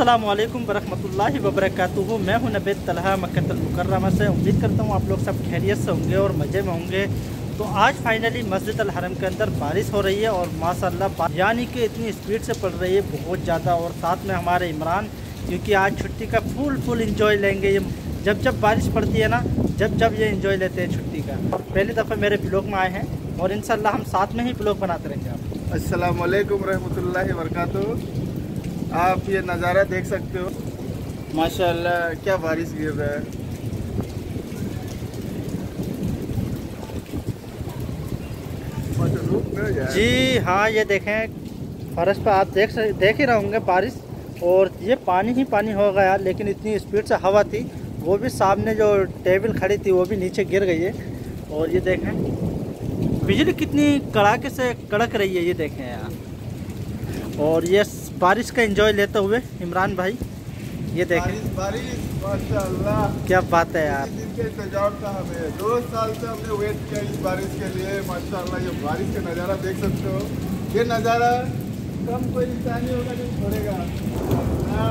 अस्सलाम वालेकुम वरहमतुल्लाहि वबरकातुहू। मैं हूँ नबीद तलहा, मक्कतुल मुकर्रमा से। उम्मीद करता हूँ आप लोग सब खैरियत से होंगे और मज़े में होंगे। तो आज फाइनली मस्जिद हरम के अंदर बारिश हो रही है और माशाल्लाह यानी कि इतनी स्पीड से पड़ रही है बहुत ज़्यादा और साथ में हमारे इमरान, क्योंकि आज छुट्टी का फुल फुल इंजॉय लेंगे। ये जब जब बारिश पड़ती है ना, जब जब ये इंजॉय लेते हैं छुट्टी का। पहली दफ़ा मेरे ब्लॉग में आए हैं और इन हम साथ में ही ब्लॉग बनाते रहेंगे आप। अस्सलाम वालेकुम रहमतुल्लाहि वबरकातुहू आप ये नज़ारा देख सकते हो। माशाल्लाह क्या बारिश गिर रहा है। जी हाँ ये देखें फर्श पर आप देख देख ही रहे होंगे बारिश। और ये पानी ही पानी हो गया लेकिन इतनी स्पीड से हवा थी। वो भी सामने जो टेबल खड़ी थी वो भी नीचे गिर गई है। और ये देखें बिजली कितनी कड़ाके से कड़क रही है ये देखें यार और ये बारिश का एंजॉय लेते हुए इमरान भाई ये देखें। बारिश क्या बात है यार। इंतज़ार था हमें। दो साल से हमने वेट किया इस बारिश के लिए। माशाल्लाह ये बारिश का नज़ारा देख सकते हो। ये नज़ारा कम कोई इंसानी होगा जो छोड़ेगा।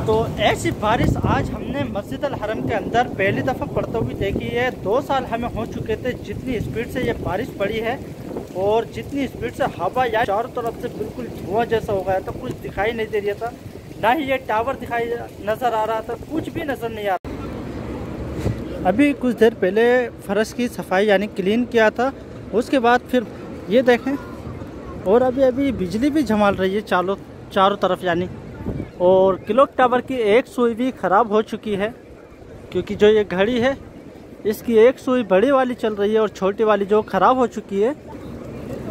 तो ऐसी बारिश आज हमने मस्जिद अल हरम के अंदर पहली दफ़ा पड़ते हुए देखी है। दो साल हमें हो चुके थे जितनी स्पीड से ये बारिश पड़ी है। और जितनी स्पीड से हवा या चारों तरफ़ से बिल्कुल धुआँ जैसा हो गया था, कुछ दिखाई नहीं दे रहा था। ना ही ये टावर दिखाई नज़र आ रहा था, कुछ भी नज़र नहीं आ रहा। अभी कुछ देर पहले फर्श की सफ़ाई यानी क्लीन किया था, उसके बाद फिर ये देखें, और अभी अभी बिजली भी झमाल रही है चारों चारों तरफ़ यानी। और क्लॉक टावर की एक सुई भी ख़राब हो चुकी है, क्योंकि जो ये घड़ी है, इसकी एक सुई बड़ी वाली चल रही है और छोटी वाली जो ख़राब हो चुकी है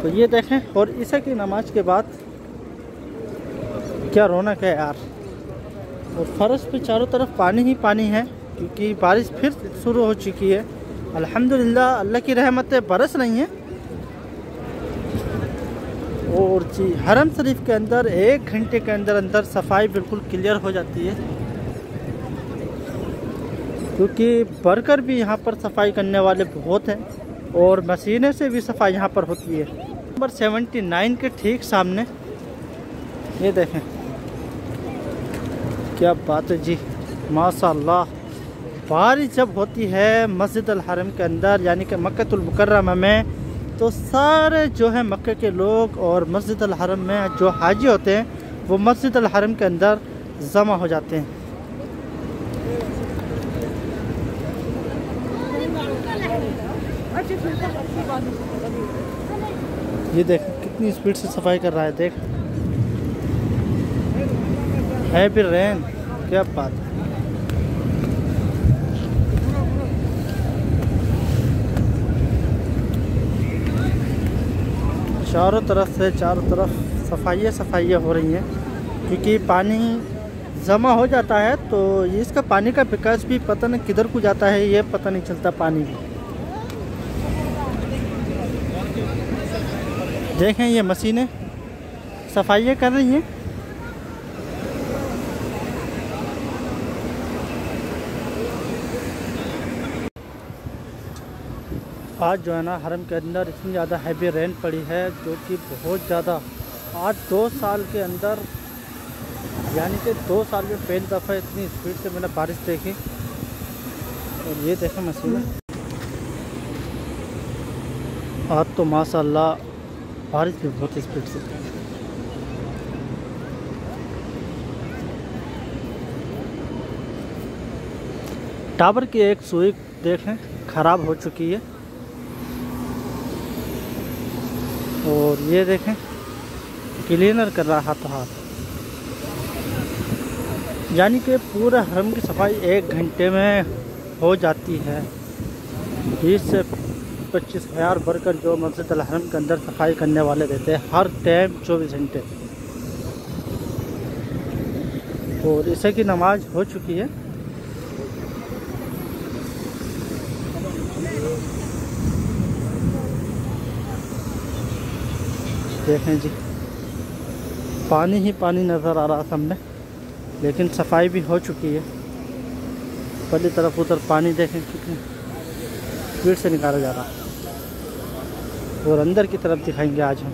तो ये देखें, और इसे की नमाज़ के बाद क्या रौनक है यार। और फर्श पे चारों तरफ़ पानी ही पानी है, क्योंकि बारिश फिर शुरू हो चुकी है। अल्हम्दुलिल्लाह, अल्लाह की रहमतें बरस रही है। और जी, हरम शरीफ के अंदर, एक घंटे के अंदर अंदर सफ़ाई बिल्कुल क्लियर हो जाती है। क्योंकि वर्कर भी यहाँ पर सफ़ाई करने वाले बहुत हैं, और मशीनें से भी सफ़ाई यहाँ पर होती है। नंबर सेवेंटी नाइन के ठीक सामने। ये देखें। क्या बात है जी। माशाल्लाह। बारिश जब होती है मस्जिद हरम के अंदर, यानी कि मक्तुल में तो सारे जो है मक्के के लोग और मस्जिद हरम में जो हाजी होते हैं, वो मस्जिद हरम के अंदर जमा हो जाते हैं। ये देख, कितनी स्पीड से सफ़ाई कर रहा है, देख। है फिर रैन क्या बात। चारों तरफ़ से, चारों तरफ़ सफाइयाँ सफाइयाँ हो रही हैं, क्योंकि पानी जमा हो जाता है तो इसका पानी का विकास भी पता नहीं किधर को जाता है, ये पता नहीं चलता पानी देखें ये मशीनें। सफाइयाँ कर रही हैं। आज जो है ना, हरम के अंदर इतनी ज़्यादा हैवी रेन पड़ी है, जो कि बहुत ज़्यादा। आज दो साल के अंदर, यानी कि दो साल में पहली दफ़ा इतनी स्पीड से मैंने बारिश देखी। और ये देखें मशीनें। आज तो माशाल्लाह बारिश भी बहुत स्पीड से टावर की एक सुई देखें, ख़राब हो चुकी है। और ये देखें क्लीनर कर रहा हाथ हाथ। यानी कि पूरे हरम की सफ़ाई एक घंटे में हो जाती है। बीस से पच्चीस हज़ार वर्कर जो मस्जिद अल हरम के अंदर सफ़ाई करने वाले रहते हैं हर टाइम चौबीस घंटे। और इसे की नमाज़ हो चुकी है। देखें जी, पानी ही पानी नज़र आ रहा सामने लेकिन सफ़ाई भी हो चुकी है। पहली तरफ़ उधर पानी देखें कितने स्पीड से निकाला जा रहा। और अंदर की तरफ़ दिखाएँगे आज हम।